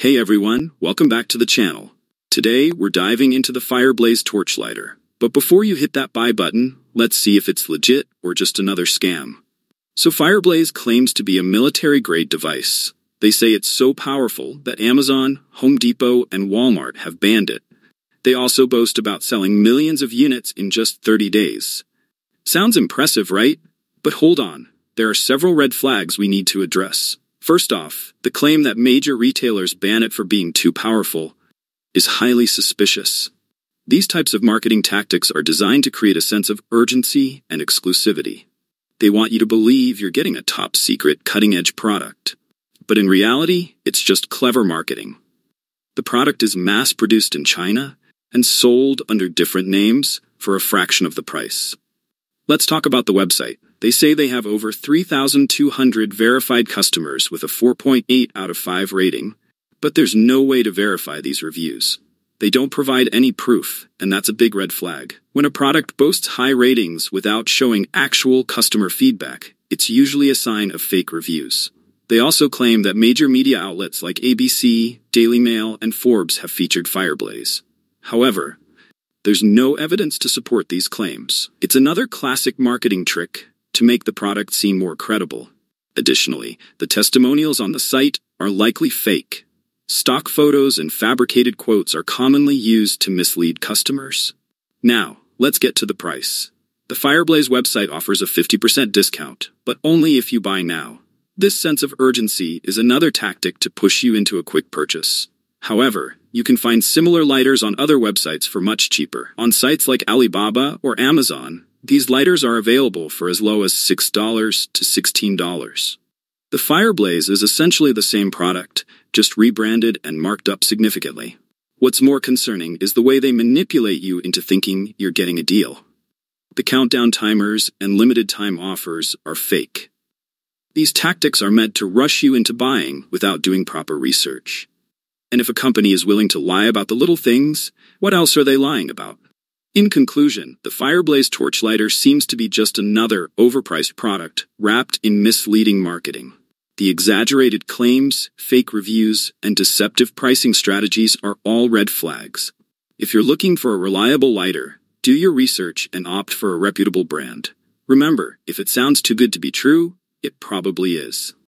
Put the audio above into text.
Hey everyone, welcome back to the channel. Today, we're diving into the Fireblaze Torchlighter. But before you hit that buy button, let's see if it's legit or just another scam. So Fireblaze claims to be a military-grade device. They say it's so powerful that Amazon, Home Depot, and Walmart have banned it. They also boast about selling millions of units in just 30 days. Sounds impressive, right? But hold on, there are several red flags we need to address. First off, the claim that major retailers ban it for being too powerful is highly suspicious. These types of marketing tactics are designed to create a sense of urgency and exclusivity. They want you to believe you're getting a top secret, cutting edge product. But in reality, it's just clever marketing. The product is mass produced in China and sold under different names for a fraction of the price. Let's talk about the website. They say they have over 3,200 verified customers with a 4.8 out of 5 rating, but there's no way to verify these reviews. They don't provide any proof, and that's a big red flag. When a product boasts high ratings without showing actual customer feedback, it's usually a sign of fake reviews. They also claim that major media outlets like ABC, Daily Mail, and Forbes have featured Fireblaze. However, there's no evidence to support these claims. It's another classic marketing trick to make the product seem more credible. Additionally, the testimonials on the site are likely fake. Stock photos and fabricated quotes are commonly used to mislead customers. Now, let's get to the price. The Fireblaze website offers a 50% discount, but only if you buy now. This sense of urgency is another tactic to push you into a quick purchase. However, you can find similar lighters on other websites for much cheaper. On sites like Alibaba or Amazon, these lighters are available for as low as $6 to $16. The Fireblaze is essentially the same product, just rebranded and marked up significantly. What's more concerning is the way they manipulate you into thinking you're getting a deal. The countdown timers and limited time offers are fake. These tactics are meant to rush you into buying without doing proper research. And if a company is willing to lie about the little things, what else are they lying about? In conclusion, the Fireblaze Torchlighter seems to be just another overpriced product wrapped in misleading marketing. The exaggerated claims, fake reviews, and deceptive pricing strategies are all red flags. If you're looking for a reliable lighter, do your research and opt for a reputable brand. Remember, if it sounds too good to be true, it probably is.